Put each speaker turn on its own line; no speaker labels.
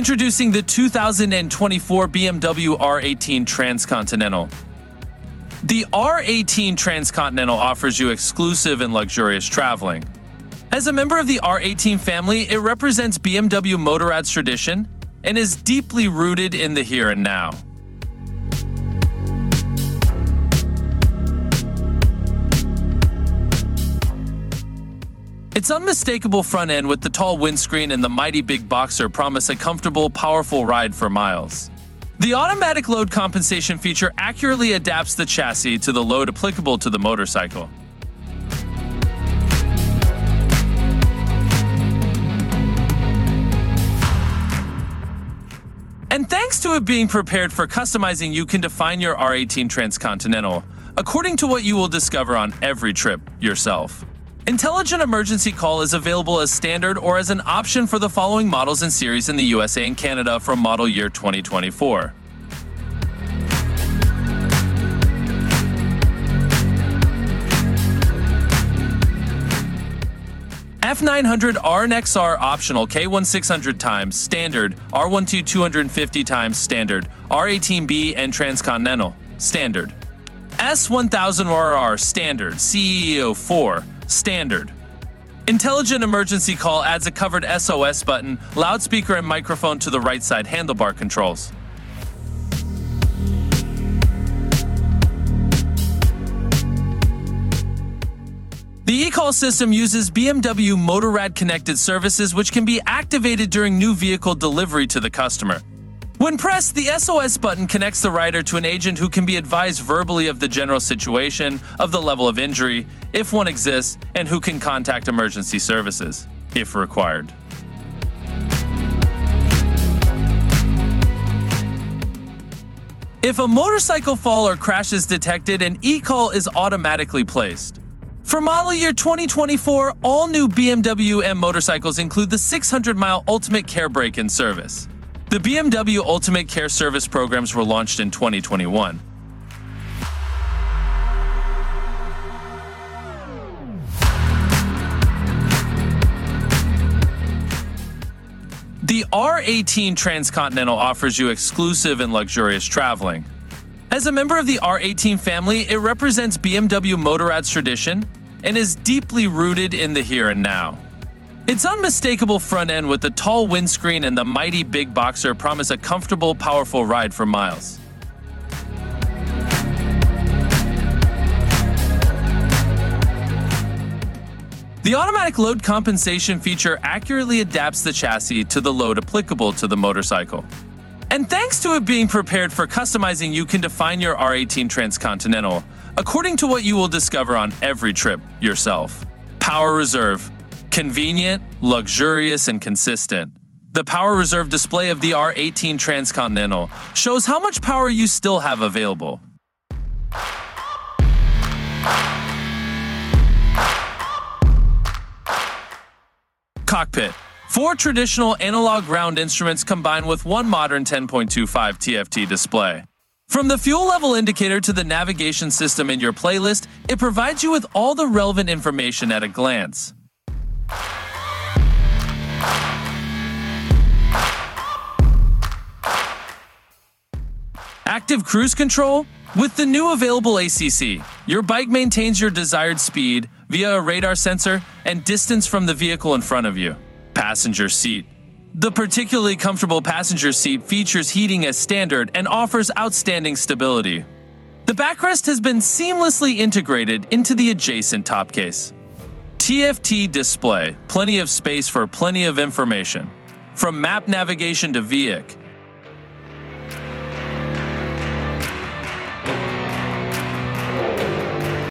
Introducing the 2024 BMW R18 Transcontinental. The R18 Transcontinental offers you exclusive and luxurious traveling. As a member of the R18 family, it represents BMW Motorrad's tradition and is deeply rooted in the here and now. Its unmistakable front end with the tall windscreen and the mighty big boxer promise a comfortable, powerful ride for miles. The automatic load compensation feature accurately adapts the chassis to the load applicable to the motorcycle. And thanks to it being prepared for customizing, you can define your R18 Transcontinental according to what you will discover on every trip yourself. Intelligent Emergency Call is available as standard or as an option for the following models and series in the USA and Canada from model year 2024. F900 RNXR optional K1600 times standard R12 250 times standard R18B and Transcontinental standard S1000RR standard CE 04 standard Intelligent emergency call adds a covered SOS button, loudspeaker and microphone to the right side handlebar controls. The eCall system uses BMW Motorrad connected services which can be activated during new vehicle delivery to the customer. When pressed, the SOS button connects the rider to an agent who can be advised verbally of the general situation, of the level of injury, if one exists, and who can contact emergency services, if required. If a motorcycle fall or crash is detected, an e-call is automatically placed. For model year 2024, all new BMW M motorcycles include the 600 mile Ultimate Care Break in service. The BMW Ultimate Care Service programs were launched in 2021. The R18 Transcontinental offers you exclusive and luxurious traveling. As a member of the R18 family, it represents BMW Motorrad's tradition and is deeply rooted in the here and now. Its unmistakable front end with the tall windscreen and the mighty big boxer promise a comfortable, powerful ride for miles. The automatic load compensation feature accurately adapts the chassis to the load applicable to the motorcycle. And thanks to it being prepared for customizing, you can define your R18 Transcontinental according to what you will discover on every trip yourself. Power Reserve convenient, luxurious, and consistent. The Power Reserve display of the R18 Transcontinental shows how much power you still have available. Cockpit Four traditional analog ground instruments combined with one modern 10.25 TFT display. From the fuel level indicator to the navigation system in your playlist, it provides you with all the relevant information at a glance. Active cruise control? With the new available ACC, your bike maintains your desired speed via a radar sensor and distance from the vehicle in front of you. Passenger seat. The particularly comfortable passenger seat features heating as standard and offers outstanding stability. The backrest has been seamlessly integrated into the adjacent top case. TFT display, plenty of space for plenty of information. From map navigation to VIC,